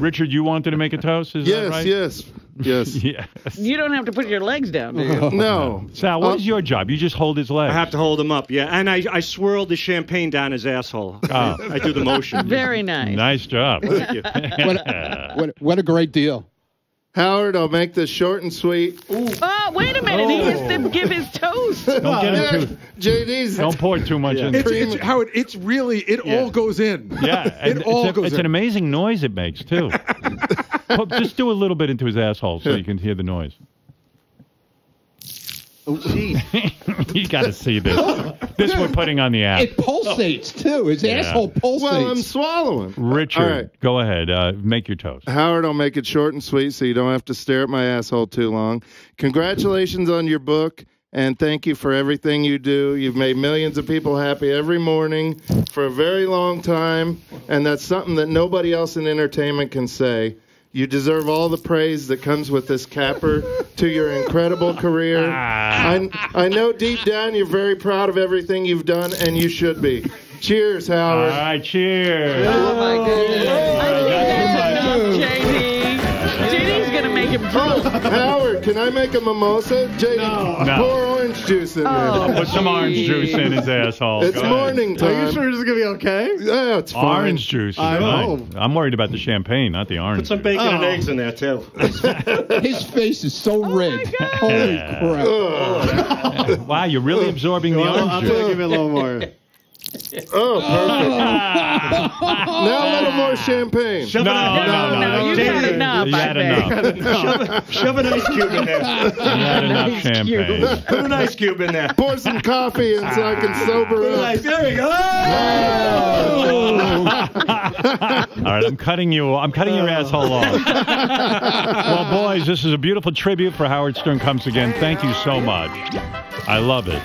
Richard, you wanted to make a toast? Is that Yes, right? yes, yes. yes. You don't have to put your legs down, do you? No. Sal, what Uh, is your job? You just hold his legs. I have to hold him up, yeah. And I, I swirl the champagne down his asshole. Oh. I do the motion. Very nice. Nice job. Thank you. What a, what, what a great deal. Howard, I'll make this short and sweet. Oh, has to give his toast. Don't get Yeah, into. JD's. Don't pour too much in. It's, Cream- it's Howard. It's really. It Yeah. all goes in. Yeah, it all it's, a- goes it's in. an amazing noise it makes too. Put- Just do a little bit into his asshole so you can hear the noise. Oh, geez. you got to see this. This we're putting on the app. It pulsates too. His asshole pulsates. Well, I'm swallowing. Richard, All right. go ahead. Uh, make your toast. Howard, I'll make it short and sweet so you don't have to stare at my asshole too long. Congratulations on your book, and thank you for everything you do. You've made millions of people happy every morning for a very long time, and that's something that nobody else in entertainment can say. You deserve all the praise that comes with this capper to your incredible career. Ah. I, I know deep down you're very proud of everything you've done, and you should be. Cheers, Howard. right, cheers. Oh, my goodness. Oh. Howard, can I make a mimosa? JD, No. pour orange juice in there. Oh. Put some orange juice in his asshole. It's Go ahead. morning time. Are you sure this is gonna be okay? Yeah, it's fine. Orange juice. I fine. know. I'm worried about the champagne, not the orange. Put some juice. bacon and Oh. eggs in there, too. His face is so Oh, red. my God. Holy crap! Wow, you're really absorbing the Well, I'll orange try to give it a little more. Oh, perfect. now a little more champagne. Shove, No, it, no, no, no, no. you've had enough, You I had think. enough. shove, shove an ice cube in there. You had enough Nice champagne. Put an ice cube in there. Pour some coffee in so I can sober up. Nice. There we go. All right, I'm cutting you. I'm cutting your asshole off. well, boys, this is a beautiful tribute for Howard Stern comes again. Thank you so much. I love it.